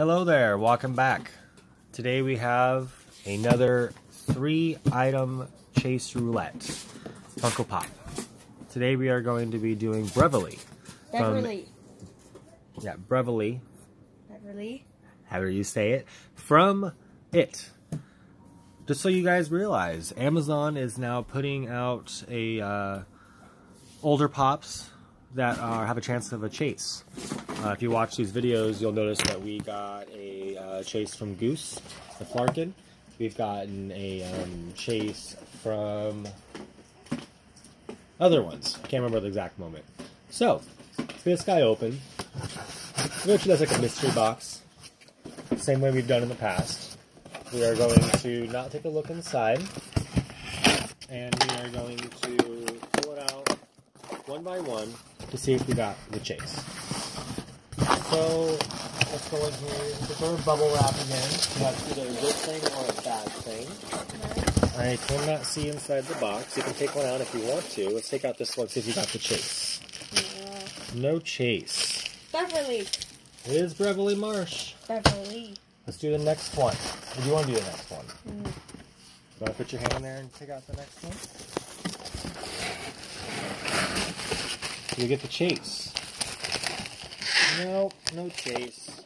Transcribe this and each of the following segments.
Hello there, welcome back. Today we have another three item chase roulette Funko Pop. Today we are going to be doing Beverly. from- Beverly. Yeah, Beverly, Beverly. however you say it, from It. Just so you guys realize, Amazon is now putting out a uh, older pops that are, have a chance of a chase. Uh, if you watch these videos, you'll notice that we got a uh, chase from Goose, the Flerken. We've gotten a um, chase from other ones. I can't remember the exact moment. So, this guy open. We're going like a mystery box, same way we've done in the past. We are going to not take a look inside, and we are going to pull it out one by one to see if we got the chase. So let's go in here. Bubble wrap again. That's either a good thing or a bad thing. I cannot see inside the box. You can take one out if you want to. Let's take out this one, see if you got the chase. Yeah. No chase. Beverly. It is Beverly Marsh. Beverly. Let's do the next one. Or do you want to do the next one? Mm. You want to put your hand in there and take out the next one? You get the chase. No, no chase.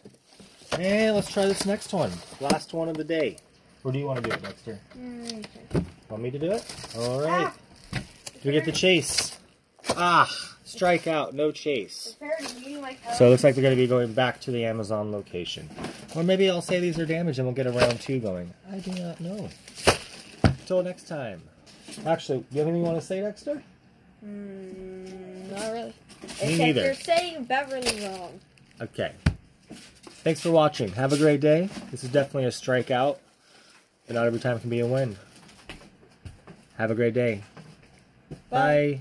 And let's try this next one. Last one of the day. Or do you want to do it, Dexter? Mm. Want me to do it? All right. Do we get the chase? Ah, strike out, no chase. Compared to me, like So it looks like we're going to be going back to the Amazon location. Or maybe I'll say these are damaged and we'll get a round two going. I do not know. Until next time. Actually, do you have anything you want to say, Dexter? Mm, not really. Me Except neither. you're saying Beverly wrong. Okay. Thanks for watching. Have a great day. This is definitely a strikeout, but not every time can be a win. Have a great day. Bye. Bye.